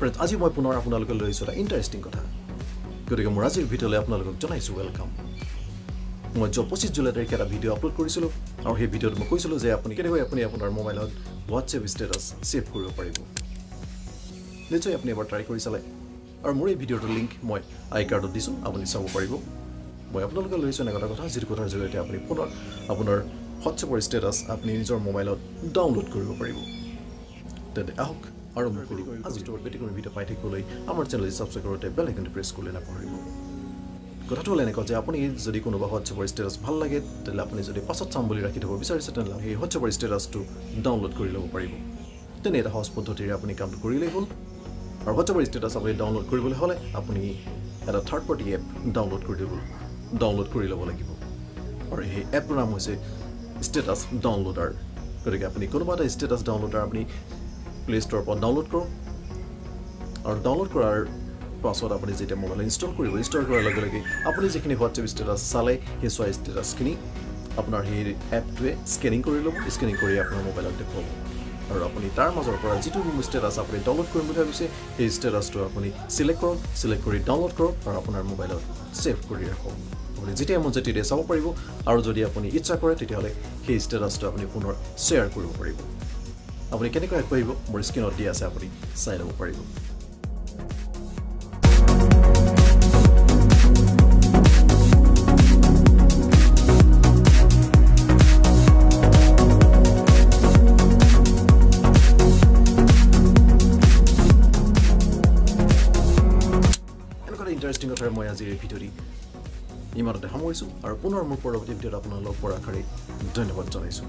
আজি মই পুনৰ আপোনালোকে লৈ আহিছোঁ এটা ইণ্টাৰেষ্টিং কথা। গতিকে মোৰ আজিৰ ভিডিঅ'লৈ আপোনালোকক জনাইছোঁ ৱেলকাম মই যোৱা পঁচিছ জুলাই তাৰিখে এটা ভিডিঅ' আপলোড কৰিছিলোঁ আৰু সেই ভিডিঅ'ত মই কৈছিলোঁ যে আপুনি কেনেকৈ আপুনি আপোনাৰ মোবাইলত হোৱাটছএপ ষ্টেটাছ ছেভ কৰিব পাৰিব। নিশ্চয় আপুনি এবাৰ ট্ৰাই কৰি চালে। আৰু মোৰ এই ভিডিঅ'টোৰ লিংক মই আই কাৰ্ডত দিছোঁ আপুনি চাব পাৰিব। মই আপোনালোকে লৈ আহিছোঁ এনেকুৱা এটা কথা যিটো কথাৰ জৰিয়তে আপুনি ফোনত আপোনাৰ হোৱাটছএপৰ ষ্টেটাছ আপুনি নিজৰ মোবাইলত ডাউনলোড কৰিব পাৰিব। তেন্তে আহক আৰু মোক কৰি আজি ব্যতিক্ৰমী ভিডিঅ' পাই থাকিবলৈ আমাৰ চেনেল ছাবস্ক্ৰাইব কৰোঁতে বেল আইকনটো প্ৰেছ কৰিলে নাপাহৰিব। কথাটো হ'ল এনেকুৱা যে আপুনি যদি কোনোবা হোৱাটছএপৰ ষ্টেটাছ ভাল লাগে তেতিয়াহ'লে আপুনি যদি পাছত চাম বুলি ৰাখি থ'ব বিচাৰিছে তেনেহ'লে সেই হোৱাটছএপৰ ষ্টেটাছটো ডাউনলোড কৰি ল'ব পাৰিব। তেনে এটা সহজ পদ্ধতিৰে আপুনি কামটো কৰিলেই হ'ল। আৰু হোৱাটছএপৰ ষ্টেটাছ আপুনি ডাউনলোড কৰিবলৈ হ'লে আপুনি এটা থাৰ্ড পাৰ্টি এপ ডাউনলোড কৰি দিব ডাউনলোড কৰি ল'ব লাগিব। আৰু সেই এপটোৰ নাম হৈছে ষ্টেটাছ ডাউনলোডাৰ গতিকে আপুনি কোনোবা এটা ষ্টেটাছ ডাউনলোডাৰ আপুনি প্লে ষ্ট'ৰৰ পৰা ডাউনলোড কৰক আৰু ডাউনলোড কৰাৰ পাছত আপুনি যেতিয়া মোবাইল ইনষ্টল কৰিব ইনষ্টল কৰাৰ লগে লগে আপুনি যিখিনি হোৱাটছএপ ষ্টেটাছ চালে সেই চোৱা ষ্টেটাছখিনি আপোনাৰ সেই এপটোৱে স্কেনিং কৰি ল'ব। স্কেনিং কৰি আপোনাৰ মোবাইলত দেখুৱাব। আৰু আপুনি তাৰ মাজৰ পৰা যিটো ষ্টেটাছ আপুনি ডাউনলোড কৰিম বুলি ভাবিছে সেই ষ্টেটাছটো আপুনি চিলেক্ট কৰক। চিলেক্ট কৰি ডাউনলোড কৰক আৰু আপোনাৰ মোবাইলত ছেভ কৰি ৰাখক। আপুনি যেতিয়া মন যায় তেতিয়াই চাব পাৰিব। আৰু যদি আপুনি ইচ্ছা কৰে তেতিয়াহ'লে সেই ষ্টেটাছটো আপুনি পুনৰ শ্বেয়াৰ কৰিব পাৰিব। আপুনি কেনেকৈ আগবাঢ়িব মোৰ স্ক্ৰীণত দি আছে আপুনি চাই ল'ব পাৰিব ইণ্টাৰেষ্টিং কথাৰে মই আজিৰ এই ভিডিঅ'টি ইমানতে সামৰিছোঁ আৰু পুনৰ মোৰ পৰৱৰ্তী ভিডিঅ'ত আপোনালোক পৰা আশাৰে ধন্যবাদ জনাইছোঁ